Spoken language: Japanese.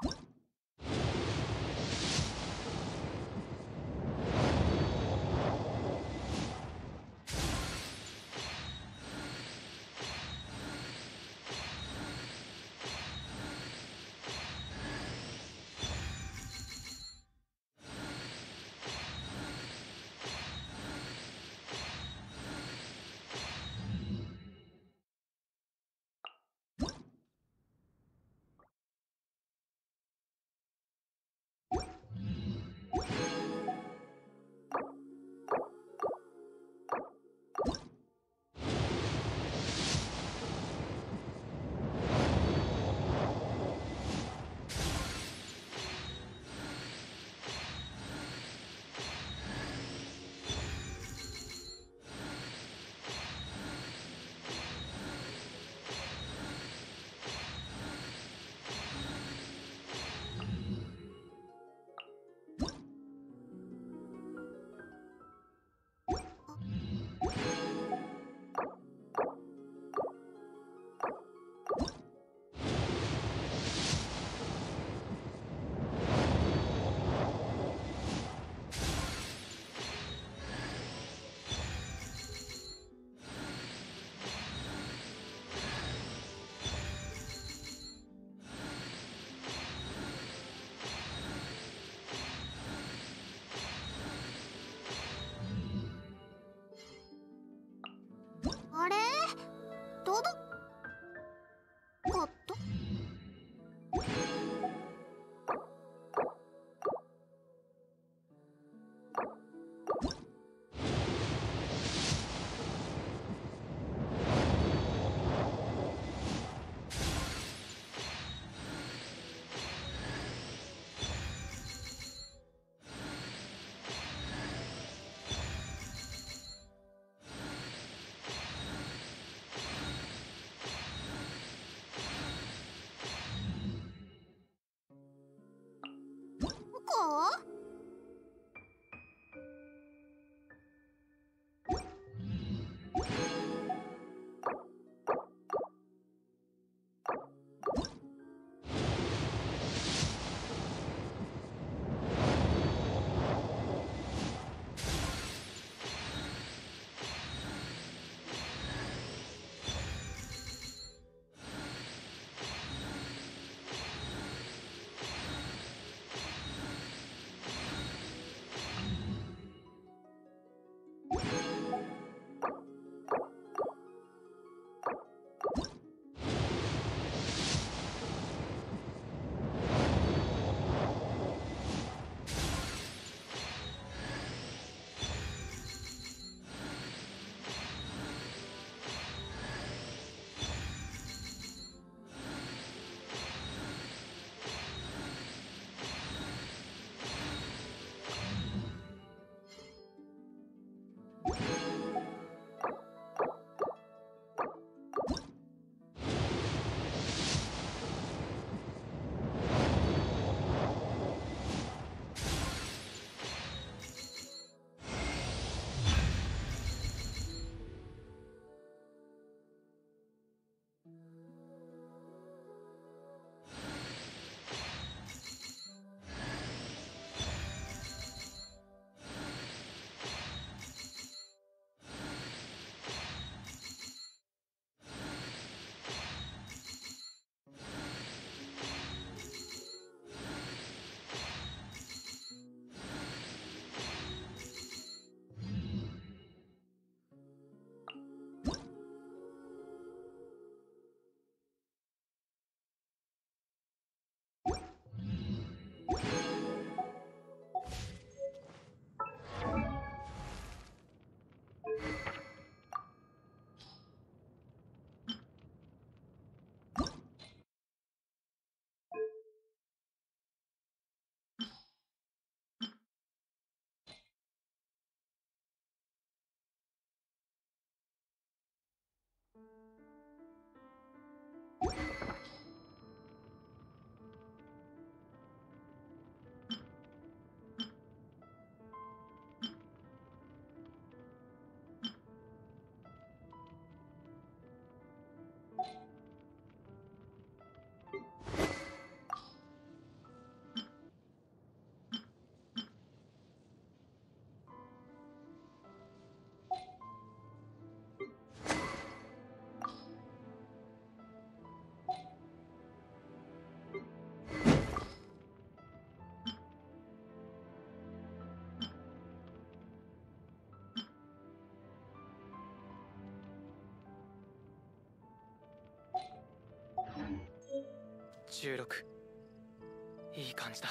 you 16いい感じだ。